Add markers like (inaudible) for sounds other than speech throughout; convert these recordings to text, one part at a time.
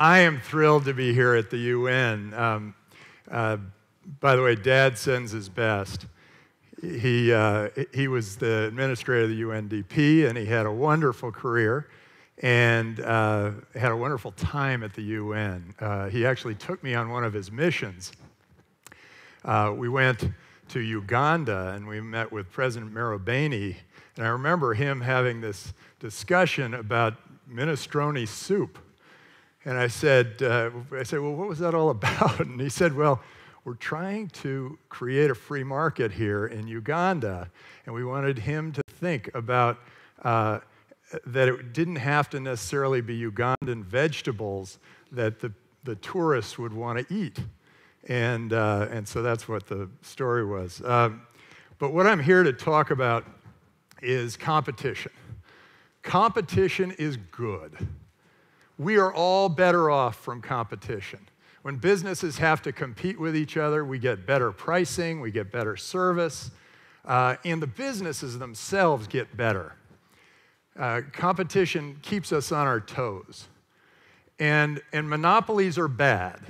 I am thrilled to be here at the UN. Um, uh, by the way, Dad sends his best. He, uh, he was the administrator of the UNDP, and he had a wonderful career and uh, had a wonderful time at the UN. Uh, he actually took me on one of his missions. Uh, we went to Uganda and we met with President Museveni, and I remember him having this discussion about minestrone soup. And I said, uh, I said, well, what was that all (laughs) about? And he said, well, we're trying to create a free market here in Uganda, and we wanted him to think about uh, that it didn't have to necessarily be Ugandan vegetables that the, the tourists would want to eat. And, uh, and so that's what the story was. Um, but what I'm here to talk about is competition. Competition is good. We are all better off from competition. When businesses have to compete with each other, we get better pricing, we get better service, uh, and the businesses themselves get better. Uh, competition keeps us on our toes. And, and monopolies are bad.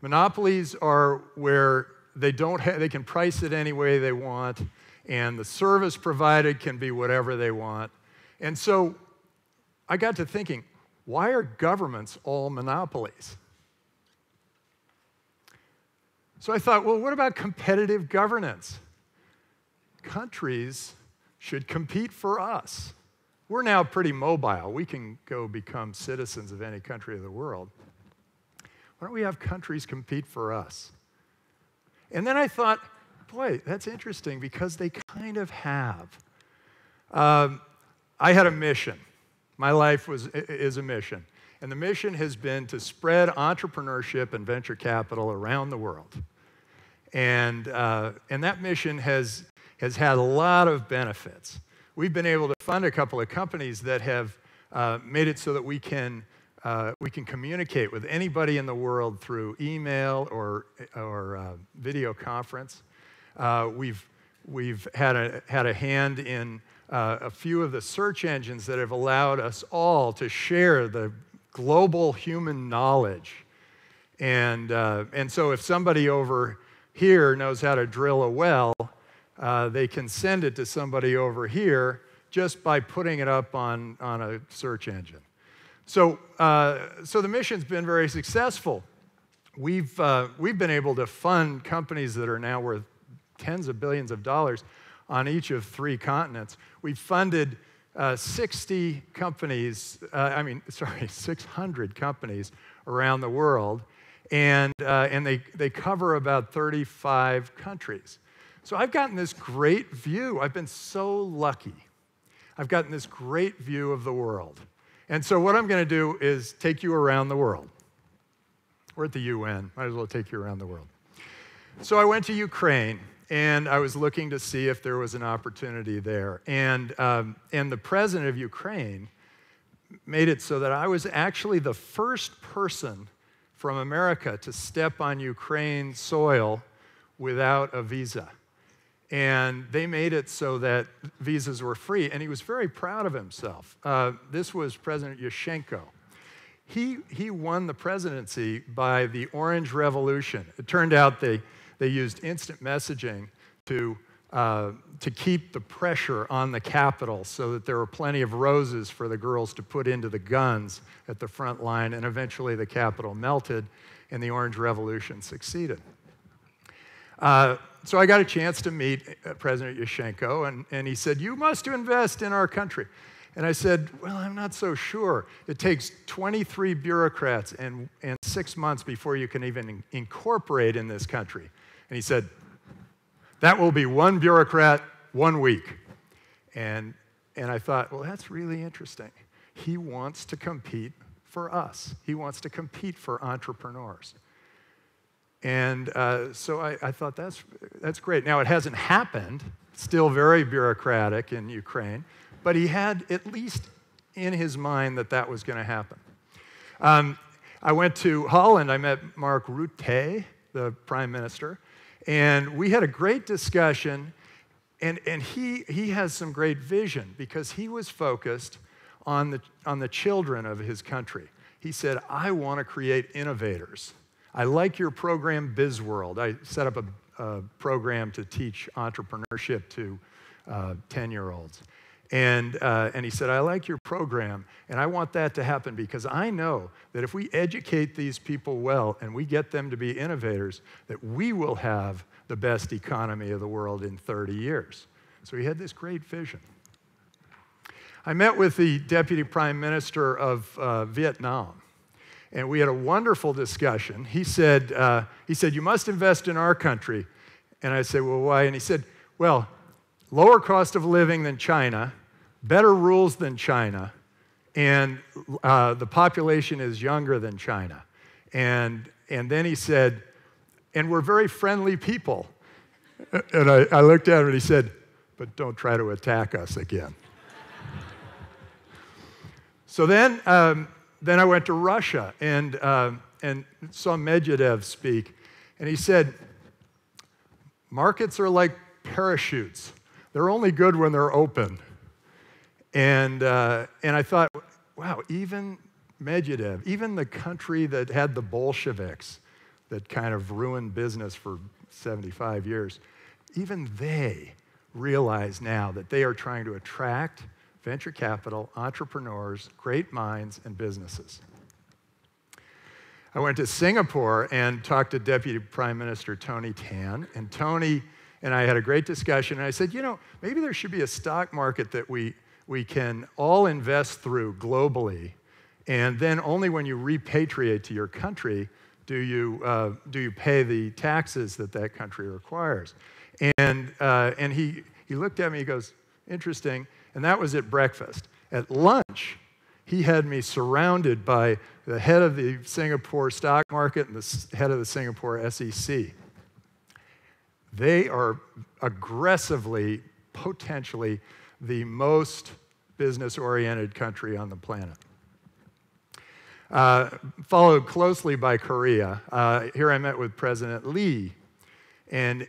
Monopolies are where they, don't ha- they can price it any way they want, and the service provided can be whatever they want. And so I got to thinking, why are governments all monopolies? So I thought, well, what about competitive governance? Countries should compete for us. We're now pretty mobile. We can go become citizens of any country of the world. Why don't we have countries compete for us? And then I thought, boy, that's interesting because they kind of have. Um, I had a mission. My life was, is a mission. And the mission has been to spread entrepreneurship and venture capital around the world. And, uh, and that mission has, has had a lot of benefits we've been able to fund a couple of companies that have uh, made it so that we can, uh, we can communicate with anybody in the world through email or, or uh, video conference. Uh, we've, we've had, a, had a hand in uh, a few of the search engines that have allowed us all to share the global human knowledge. And, uh, and so if somebody over here knows how to drill a well, uh, they can send it to somebody over here just by putting it up on, on a search engine. So, uh, so the mission's been very successful. We've, uh, we've been able to fund companies that are now worth tens of billions of dollars on each of three continents. We've funded uh, 60 companies, uh, I mean, (laughs) sorry, 600 companies around the world, and, uh, and they, they cover about 35 countries. So I've gotten this great view. I've been so lucky. I've gotten this great view of the world. And so what I'm going to do is take you around the world. We're at the UN. Might as well take you around the world. So I went to Ukraine and I was looking to see if there was an opportunity there. And, um, and the president of Ukraine made it so that I was actually the first person from America to step on Ukraine soil without a visa. And they made it so that visas were free. And he was very proud of himself. Uh, this was President Yushchenko. He, he won the presidency by the Orange Revolution. It turned out they, they used instant messaging to, uh, to keep the pressure on the Capitol so that there were plenty of roses for the girls to put into the guns at the front line. And eventually the Capitol melted and the Orange Revolution succeeded. Uh, so I got a chance to meet uh, President Yushchenko, and, and he said, You must invest in our country. And I said, Well, I'm not so sure. It takes 23 bureaucrats and, and six months before you can even incorporate in this country. And he said, That will be one bureaucrat, one week. And, and I thought, Well, that's really interesting. He wants to compete for us, he wants to compete for entrepreneurs. And uh, so I, I, thought that's, that's great. Now, it hasn't happened, still very bureaucratic in Ukraine, but he had at least in his mind that that was going to happen. Um, I went to Holland, I met Mark Rutte, the prime minister, and we had a great discussion. And, and he, he has some great vision because he was focused on the, on the children of his country. He said, I want to create innovators. I like your program, BizWorld. I set up a, a program to teach entrepreneurship to 10 uh, year olds. And, uh, and he said, I like your program, and I want that to happen because I know that if we educate these people well and we get them to be innovators, that we will have the best economy of the world in 30 years. So he had this great vision. I met with the Deputy Prime Minister of uh, Vietnam, and we had a wonderful discussion. He said, uh, he said, You must invest in our country. And I said, Well, why? And he said, Well, lower cost of living than China, better rules than China, and uh, the population is younger than China. And, and then he said, and we're very friendly people. And I, I looked at him and he said, but don't try to attack us again. so then, um, then I went to Russia and, uh, and saw Medvedev speak. And he said, markets are like parachutes. They're only good when they're open. And, uh, and I thought, wow, even Medvedev, even the country that had the Bolsheviks that kind of ruined business for 75 years, even they realize now that they are trying to attract venture capital, entrepreneurs, great minds, and businesses. I went to Singapore and talked to Deputy Prime Minister Tony Tan, and Tony and I had a great discussion. And I said, you know, maybe there should be a stock market that we, we can all invest through globally. And then only when you repatriate to your country do you, uh, do you pay the taxes that that country requires. And, uh, and he, he looked at me, he goes, interesting. And that was at breakfast. At lunch, he had me surrounded by the head of the Singapore stock market and the head of the Singapore SEC. They are aggressively, potentially, the most business oriented country on the planet. Uh, followed closely by Korea. Uh, here I met with President Lee, and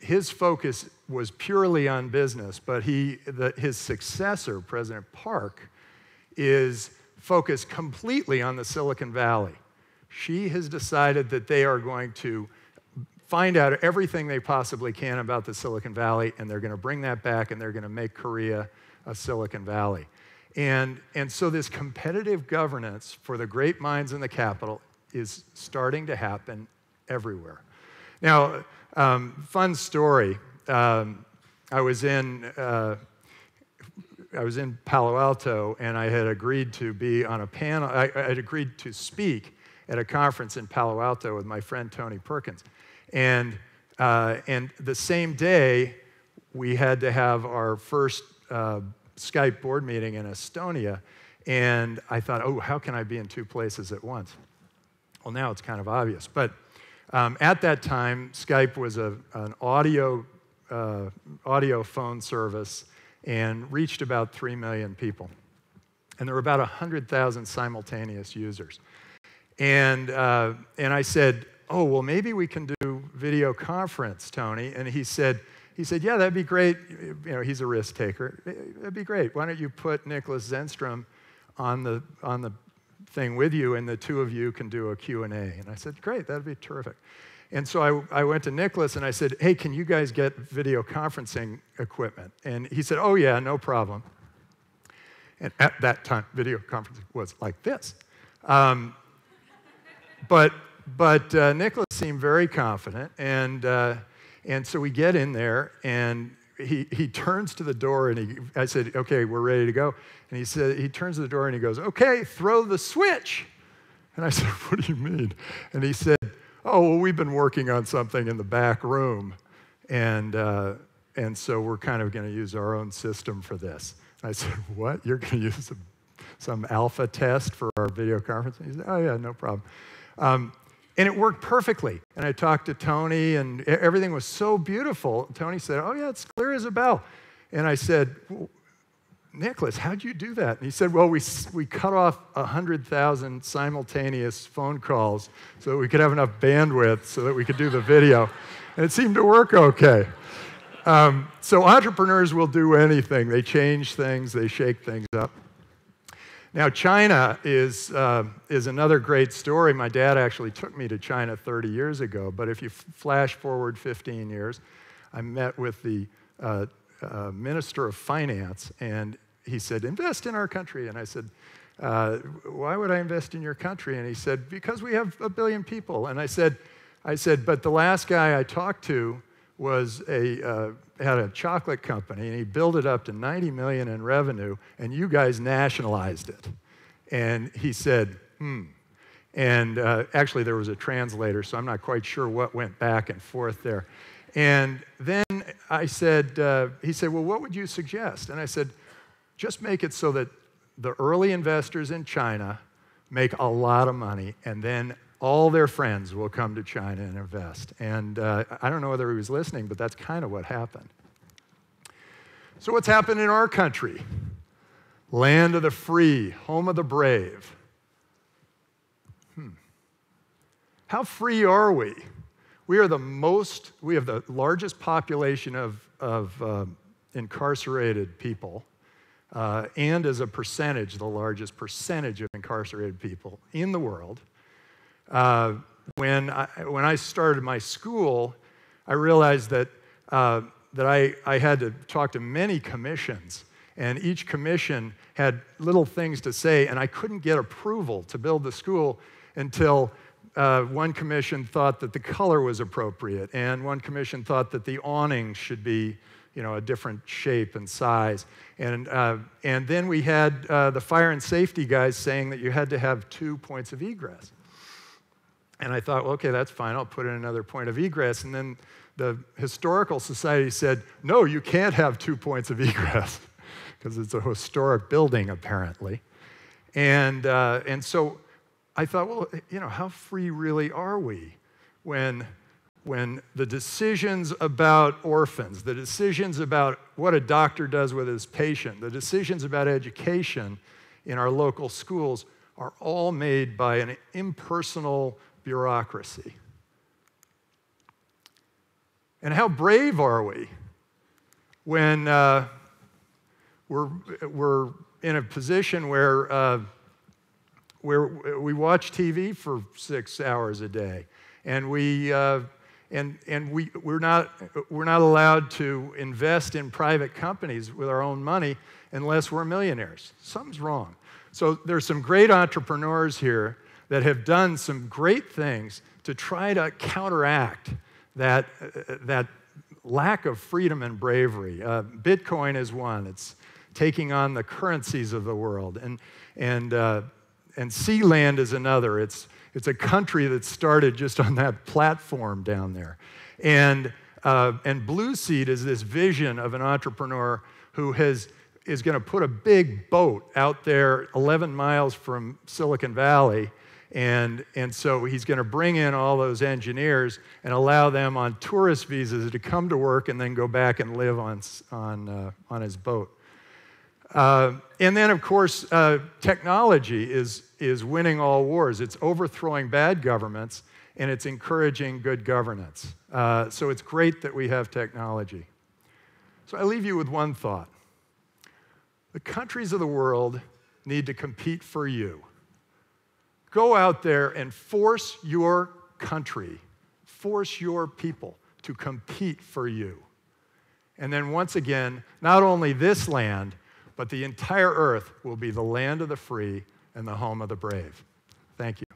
his focus was purely on business, but he, the, his successor, President Park, is focused completely on the Silicon Valley. She has decided that they are going to find out everything they possibly can about the Silicon Valley, and they're going to bring that back and they're going to make Korea a Silicon Valley. And, and so this competitive governance for the great minds in the capital is starting to happen everywhere. Now, um, fun story. Um, I was in uh, I was in Palo Alto, and I had agreed to be on a panel. I, I had agreed to speak at a conference in Palo Alto with my friend Tony Perkins, and uh, and the same day we had to have our first uh, Skype board meeting in Estonia. And I thought, oh, how can I be in two places at once? Well, now it's kind of obvious. But um, at that time, Skype was a, an audio, uh, audio phone service and reached about 3 million people. And there were about 100,000 simultaneous users. And, uh, and I said, oh, well, maybe we can do video conference, Tony. And he said, he said, Yeah, that'd be great. You know, he's a risk taker. That'd be great. Why don't you put Nicholas Zennström on the, on the thing with you and the two of you can do a Q&A. And I said, Great, that'd be terrific. And so I, I went to Nicholas and I said, Hey, can you guys get video conferencing equipment? And he said, Oh, yeah, no problem. And at that time, video conferencing was like this. Um, but but uh, Nicholas seemed very confident, and uh, and so we get in there, and he, he turns to the door, and he, I said, okay, we're ready to go. And he said, he turns to the door and he goes, okay, throw the switch. And I said, (laughs) what do you mean? And he said, oh, well, we've been working on something in the back room. And, uh, and so we're kind of going to use our own system for this. I said, what? You're going to use a, some alpha test for our video conference? He said, oh, yeah, no problem. Um, and it worked perfectly. And I talked to Tony, and everything was so beautiful. Tony said, Oh, yeah, it's clear as a bell. And I said, Nicholas, how'd you do that? And he said, Well, we, we cut off 100,000 simultaneous phone calls so that we could have enough bandwidth so that we could do the video. And it seemed to work okay. Um, so entrepreneurs will do anything, they change things, they shake things up. Now, China is, uh, is another great story. My dad actually took me to China 30 years ago, but if you flash forward 15 years, I met with the uh, uh, Minister of Finance, and he said, Invest in our country. And I said, uh, Why would I invest in your country? And he said, Because we have a billion people. And I said, I said, But the last guy I talked to was a, uh, had a chocolate company and he built it up to 90 million in revenue and you guys nationalized it. And he said, hmm. And uh, actually, there was a translator, so I'm not quite sure what went back and forth there. And then I said, uh, he said, well, what would you suggest? And I said, just make it so that the early investors in China make a lot of money and then all their friends will come to China and invest. And uh, I don't know whether he was listening, but that's kind of what happened. So, what's happened in our country? Land of the free, home of the brave. Hmm. How free are we? We are the most, we have the largest population of, of uh, incarcerated people, uh, and as a percentage, the largest percentage of incarcerated people in the world. Uh, when, I, when I started my school, I realized that, uh, that I, I had to talk to many commissions, and each commission had little things to say, and I couldn't get approval to build the school until uh, one commission thought that the color was appropriate, and one commission thought that the awning should be you know, a different shape and size. And, uh, and then we had uh, the fire and safety guys saying that you had to have two points of egress. And I thought, well, okay, that's fine. I'll put in another point of egress. And then the Historical Society said, no, you can't have two points of egress (laughs) because it's a historic building, apparently. And, uh, and so I thought, well, you know, how free really are we when, when the decisions about orphans, the decisions about what a doctor does with his patient, the decisions about education in our local schools are all made by an impersonal bureaucracy. And how brave are we when uh, we're, we're in a position where, uh, where we watch TV for six hours a day and, we, uh, and, and we, we're, not, we're not allowed to invest in private companies with our own money unless we're millionaires? Something's wrong. So there's some great entrepreneurs here that have done some great things to try to counteract that, uh, that lack of freedom and bravery. Uh, Bitcoin is one, it's taking on the currencies of the world. And, and, uh, and Sealand is another. It's, it's a country that started just on that platform down there. And, uh, and Blueseed is this vision of an entrepreneur who has, is going to put a big boat out there 11 miles from Silicon Valley and, and so he's going to bring in all those engineers and allow them on tourist visas to come to work and then go back and live on, on, uh, on his boat. Uh, and then, of course, uh, technology is, is winning all wars. It's overthrowing bad governments and it's encouraging good governance. Uh, so it's great that we have technology. So I leave you with one thought the countries of the world need to compete for you. Go out there and force your country, force your people to compete for you. And then once again, not only this land, but the entire earth will be the land of the free and the home of the brave. Thank you.